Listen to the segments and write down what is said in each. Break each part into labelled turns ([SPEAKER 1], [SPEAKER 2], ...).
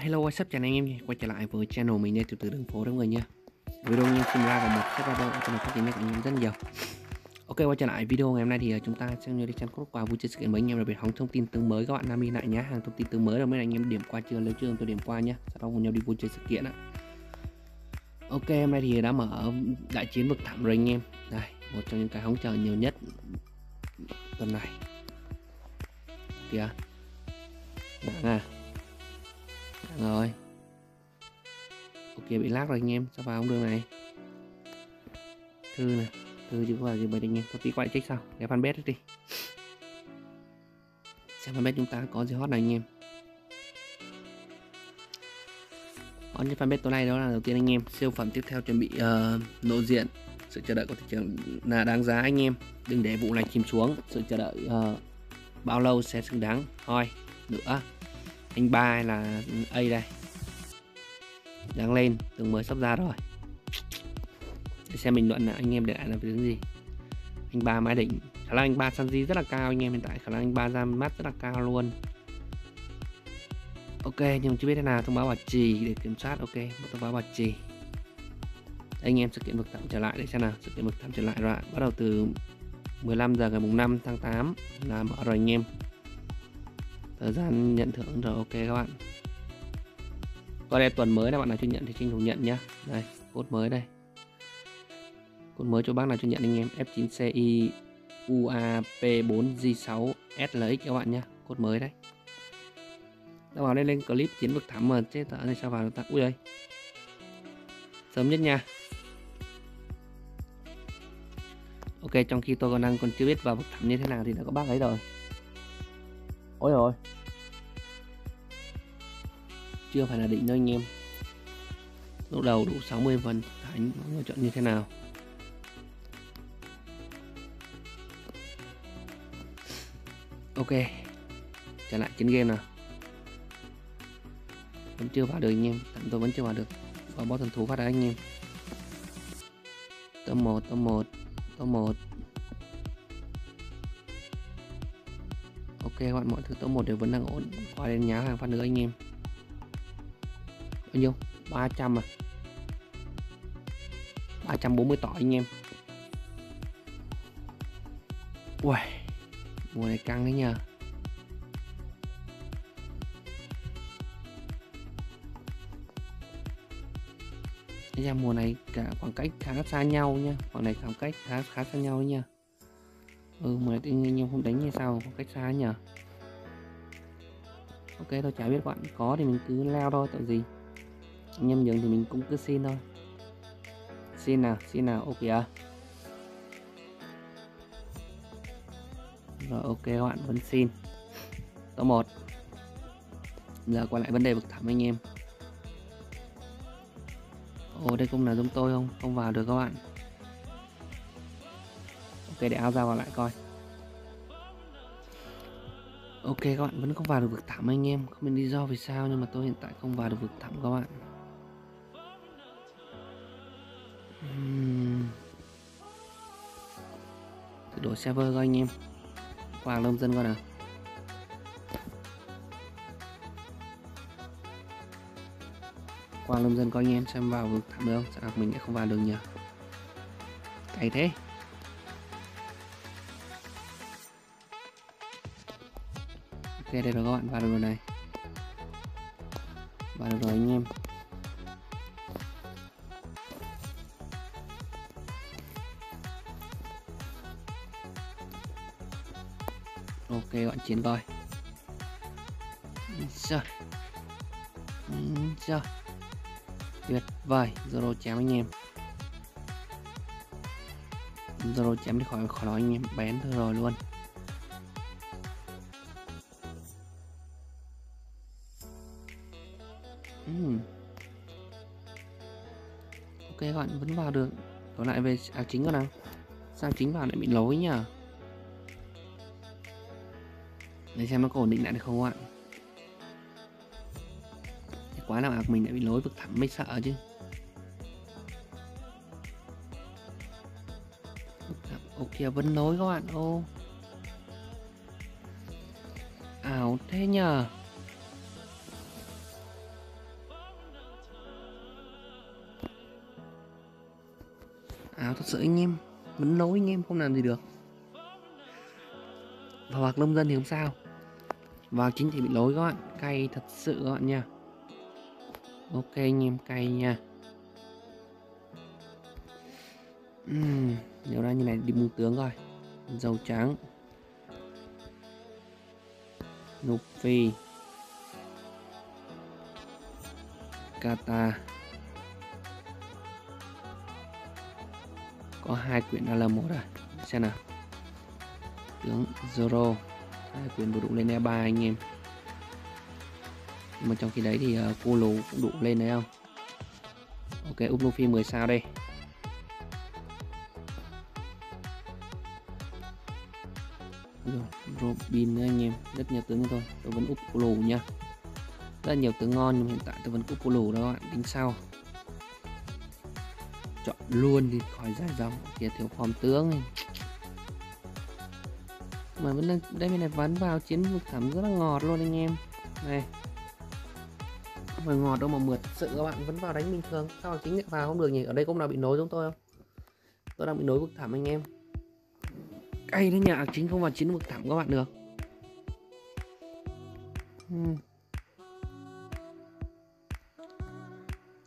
[SPEAKER 1] Hello, what's up? Chào anh em nha. Quay trở lại với channel mình đây từ từ đường phố đó người nha. Video anh em ra like và một subscribe cho nó phát triển anh em rất nhiều. Ok, quay trở lại video ngày hôm nay thì à, chúng ta sẽ như đi chăn cốt quà vui chơi sự kiện mới. Anh em đặc biệt hóng thông tin tương mới các bạn nam lại nhá. Hàng thông tin tương mới rồi mấy anh em điểm qua chưa? Nếu chưa tôi điểm qua nhá. Sau đó cùng nhau đi vui chơi sự kiện ạ. Ok, hôm nay thì đã mở đại chiến vực thẳm rồi anh em. Đây một trong những cái hóng chờ nhiều nhất tuần này. Kìa. Đáng à rồi. Ok bị lag rồi anh em. Sao vào không đường này? Thư nè. Thư chứ có phải gì bởi anh em. Có tí quay check sao để fanpage đi. Xem fanpage chúng ta có gì hot này anh em. Hot nhất fanpage tối nay đó là đầu tiên anh em. Siêu phẩm tiếp theo chuẩn bị uh, lộ diện. Sự chờ đợi của thị trường là đáng giá anh em. Đừng để vụ này chìm xuống. Sự chờ đợi uh, bao lâu sẽ xứng đáng. Thôi nữa anh ba hay là A đây? Đang lên từng mới sắp ra rồi. Để xem bình luận là anh em để lại là về cái gì. Anh ba mai đỉnh khả năng anh ba Sanji rất là cao, anh em hiện tại khả năng anh ba ra mắt rất là cao luôn. Ok, nhưng chưa biết thế nào, thông báo bảo trì để kiểm soát, ok một thông báo bảo trì. Anh em sự kiện vực tạm trở lại, để xem nào, sự kiện vực tạm trở lại rồi bắt đầu từ 15 giờ ngày mùng 5 tháng 8 là mở rồi anh em thời gian nhận thưởng rồi, ok các bạn. Có đây tuần mới là bạn nào chưa nhận thì tranh thủ nhận nhá. Đây, cốt mới đây. Cốt mới cho bác nào chưa nhận anh em? F9CI UAP4G6 SLX các bạn nhá. Cốt mới đấy đã vào đây lên clip chiến vực thảm mà chết tợ này sao vào ta. Ui đây sớm nhất nha. Ok, trong khi tôi còn đang còn chưa biết vào vực thẳm như thế nào thì đã có bác ấy rồi ôi rồi chưa phải là định đâu anh em. Lúc đầu đủ 60 phần thánh lựa chọn như thế nào? Ok, trở lại trên game nào. Vẫn chưa vào được anh em tận tôi vẫn chưa vào được. Vào boss thần thú phát ra anh em. Top 1 top 1 top 1 ok các bạn, mọi thứ top một đều vẫn đang ổn. Qua đến nhá hàng phát nữa anh em. Bao nhiêu? 300 à? 340 tỏi anh em. Ui Mùa này căng đấy nhờ. Ra mùa này cả khoảng cách khá xa nhau nha. Khoảng này khoảng cách khá khá xa nhau nha ừ mà anh em không đánh như sao khoảng cách xa nhỉ? Ok tôi chả biết bạn có thì mình cứ leo thôi, tại gì? Anh em nhường thì mình cũng cứ xin thôi. Xin nào xin nào ok à. Rồi, ok các bạn vẫn xin. Top 1 giờ quay lại vấn đề vực thẳm anh em. Ồ, đây cũng là giống tôi không? Không vào được các bạn ok, để áo ra vào lại coi. Ok, các bạn, vẫn không vào được vực thẳm anh em. Không biết lý do vì sao, nhưng mà tôi hiện tại không vào được vực thẳm các bạn. Thử đổi server coi anh em. Qua lông Dân coi nào? Qua lông Dân coi anh em xem vào vực thẳm được không? Sao mình lại không vào được nhỉ? Cày thế. Ok, đây rồi các bạn vào được rồi này. Vào được rồi anh em. Ok, bạn chiến coi rồi rồi tuyệt vời. Zoro chém anh em. Zoro chém đi khỏi khỏi đó anh em. Bén rồi luôn. Uhm. ok các bạn, vẫn vào được. Trở lại về áo chính rồi nào. Sao chính vào lại bị lối nhỉ? để xem nó có ổn định lại được không các bạn quá nào ạc mình lại bị lối vực thẳm, mới sợ chứ. Ô kìa, vẫn nối các bạn ô. Ảo thế nhờ. Ảo thật sự anh em. Vẫn lỗi anh em không làm gì được. Và hoặc nông dân thì không sao. Vào chính thì bị lỗi các bạn. Cay thật sự các bạn nha. Ok anh em cay nha. Uhm, nếu ra như này đi mua tướng rồi dầu trắng. Nục phi. Kata. Có hai quyển là một rồi xem nào. Tướng Zoro hai quyển vừa đủ lên E3 anh em. Nhưng mà trong khi đấy thì uh, cô lù cũng đủ lên đấy không? Ok up Luffy 10 sao đây. Robin nữa anh em. Rất nhiều tướng thôi. Tôi vẫn up cô lù nha rất nhiều tướng ngon nhưng hiện tại tôi vẫn up cô lù đó các bạn. Tính sau chọn luôn đi khỏi dài dòng. Kia thiếu phòng tướng này. mà vẫn đang đây bên này vẫn vào chiến vực thẳm rất là ngọt luôn anh em. Này. Không phải ngọt đâu mà mượt sự các bạn. Vẫn vào đánh bình thường. Sao chính lại vào không được nhỉ? Ở đây cũng nào bị nối giống tôi không? Tôi đang bị nối vực thẳm anh em. Cay đấy nhà chính không vào chiến vực thẳm các bạn được. Hmm.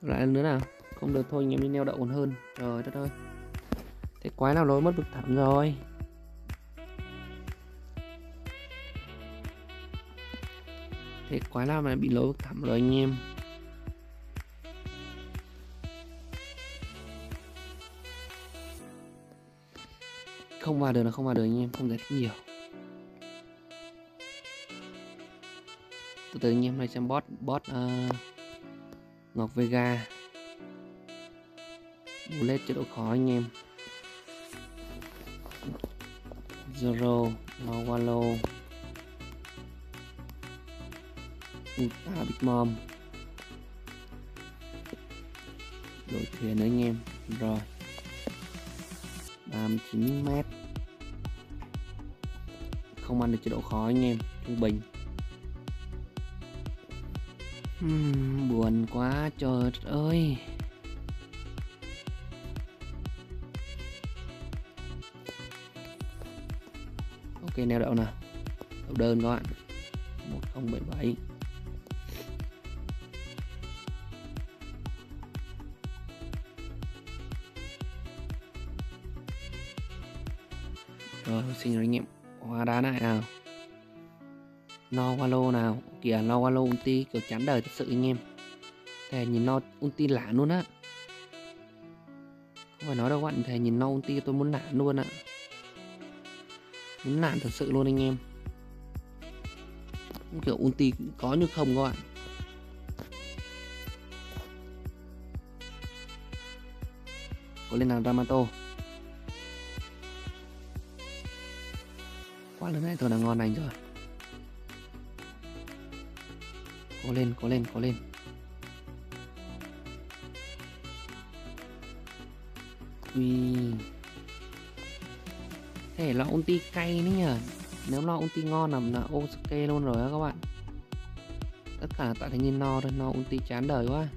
[SPEAKER 1] lại nữa nào không được thôi anh em đi neo đậu còn hơn. Trời đất ơi. Thế quái nào lối mất vực thẳm rồi? Thế quái nào mà bị lối vực thẳm rồi anh em? Không vào được là không vào được anh em không giải thích nhiều. Từ từ anh em này xem bot bot uh, ngọc vega bullet chế độ khó anh em. Zero mawalo Uta Big Mom. Đội thuyền nữa anh em. Rồi. 39 mét. Không ăn được chế độ khó anh em. Trung bình. Uhm, buồn quá trời ơi. Ok neo đậu nào đậu đơn các bạn. 1077 Rồi, xin anh em Hóa đá lại nào. No Walo nào. Kìa, No Walo ulti kiểu chán đời thật sự anh em. Thề nhìn No ulti lạ luôn á. Không phải nói đâu bạn, Thề nhìn No ulti tôi muốn nản luôn ạ Muốn nản thật sự luôn anh em. Kiểu ulti có như không các bạn. Có lên nào Ramato. Quá lần này thôi là ngon anh rồi. Có lên, có lên, có lên. Ui thể là ulti cay nữa nhờ. Nếu là ulti ngon là, là ok luôn rồi đó các bạn. Tất cả tại thành nhìn no thôi, no ulti chán đời quá.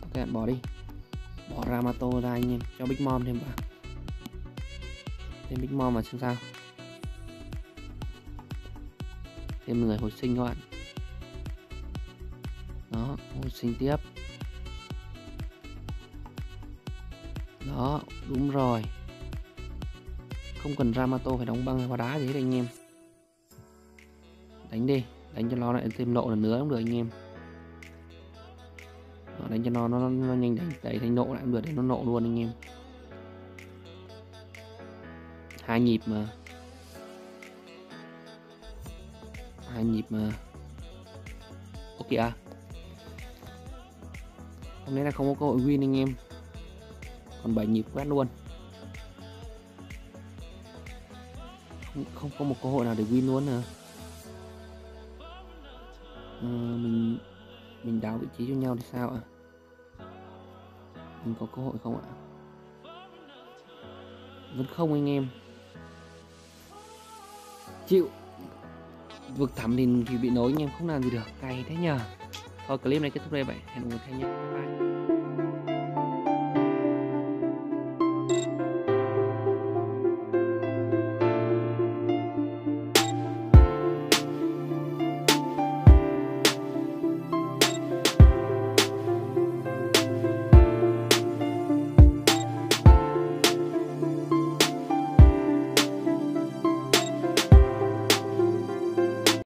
[SPEAKER 1] Ok bạn bỏ đi. Bỏ Ramato ra anh em, cho Big Mom thêm vào. Thêm Big Mom mà xem sao. Thêm người hồi sinh các bạn. Đó hồi sinh tiếp. Đó đúng rồi. Không cần Ramato phải đóng băng hay hóa đá gì hết anh em. Đánh đi đánh cho nó lại thêm nộ lần nữa cũng được anh em. Đó, đánh cho nó nó, nó nhanh đánh đẩy thành nộ lại cũng được để nó nộ luôn anh em. Hai nhịp mà. Hai nhịp mà. Ok à. Hôm nay là không có cơ hội win anh em còn 7 nhịp quét luôn. Không, có một cơ hội nào để win luôn à. À, mình mình đào vị trí cho nhau thì sao ạ? À? mình có cơ hội không ạ? Vẫn không anh em. Chịu. Vực thẳm thì, thì bị nối anh em không làm gì được. Cay thế nhờ. Thôi clip này kết thúc đây vậy hẹn gặp lại nhau bye.